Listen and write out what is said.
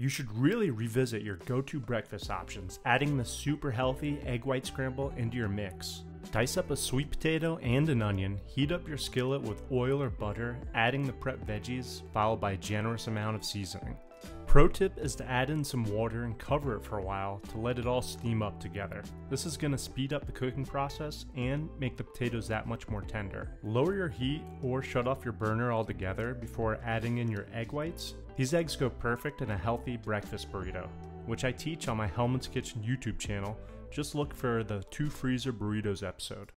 You should really revisit your go to breakfast options, adding the super healthy egg white scramble into your mix. Dice up a sweet potato and an onion, heat up your skillet with oil or butter, adding the prep veggies, followed by a generous amount of seasoning. Pro tip is to add in some water and cover it for a while to let it all steam up together. This is going to speed up the cooking process and make the potatoes that much more tender. Lower your heat or shut off your burner altogether before adding in your egg whites. These eggs go perfect in a healthy breakfast burrito, which I teach on my Hellman's Kitchen YouTube channel. Just look for the Two Freezer Burritos episode.